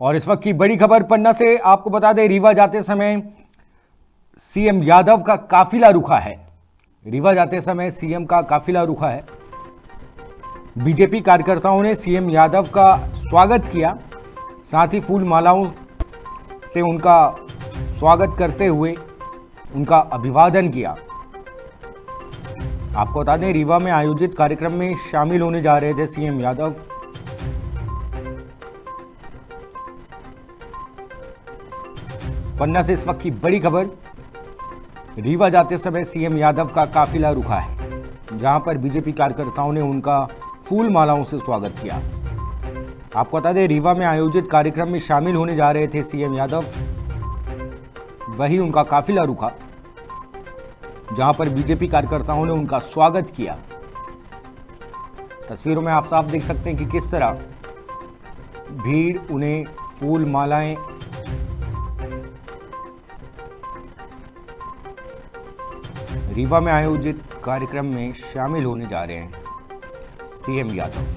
और इस वक्त की बड़ी खबर पन्ना से आपको बता दें, रीवा जाते समय सीएम यादव का काफिला रुखा है। रीवा जाते समय सीएम का काफिला रुखा है। बीजेपी कार्यकर्ताओं ने सीएम यादव का स्वागत किया। साथ ही फूल मालाओं से उनका स्वागत करते हुए उनका अभिवादन किया। आपको बता दें, रीवा में आयोजित कार्यक्रम में शामिल होने जा रहे थे सीएम यादव। पन्ना से इस वक्त की बड़ी खबर, रीवा जाते समय सीएम यादव का काफिला रुका है, जहाँ पर बीजेपी कार्यकर्ताओं ने उनका फूल मालाओं से स्वागत किया। आपको बता दें, रीवा में आयोजित कार्यक्रम में शामिल होने जा रहे थे सीएम यादव, वही उनका काफिला रुका जहाँ पर बीजेपी कार्यकर्ताओं ने उनका स्वागत किया। तस्वीरों में आप साफ़ देख सकते हैं कि किस तरह भीड़ उन्हें फूल मालाएँ रीवा में आयोजित कार्यक्रम में शामिल होने जा रहे हैं सीएम यादव।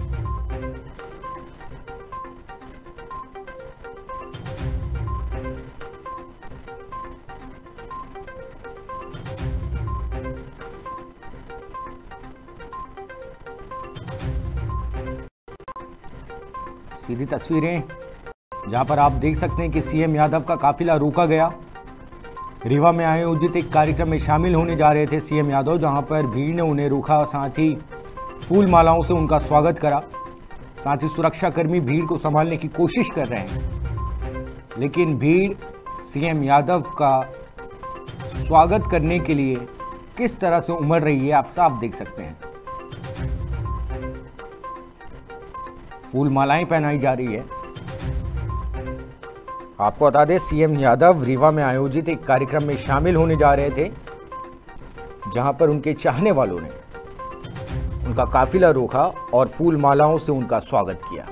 सीधी तस्वीरें, जहाँ पर आप देख सकते हैं कि सीएम यादव का काफिला रोका गया। रीवा में आयोजित एक कार्यक्रम में शामिल होने जा रहे थे सीएम यादव, जहाँ पर भीड़ ने उन्हें रोका साथ ही फूल मालाओं से उनका स्वागत करा। साथ ही सुरक्षाकर्मी भीड़ को संभालने की कोशिश कर रहे हैं। लेकिन भीड़ सीएम यादव का स्वागत करने के लिए किस तरह से उमड़ रही है, आप साफ़ देख सकते हैं। फूल मालाएँ पहनाई जा रही है। आपको बता दें सीएम यादव रीवा में आयोजित एक कार्यक्रम में शामिल होने जा रहे थे, जहाँ पर उनके चाहने वालों ने उनका काफिला रोका और फूल मालाओं से उनका स्वागत किया।